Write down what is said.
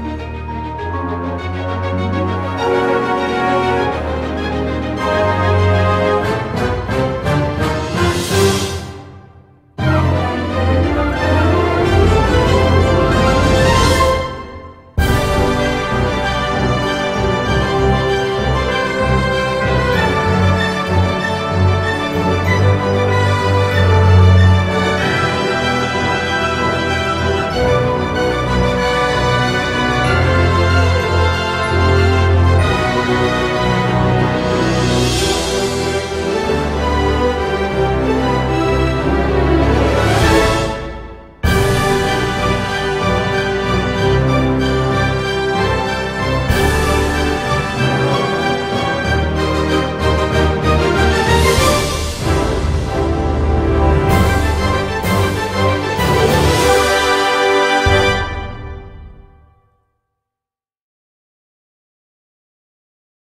Música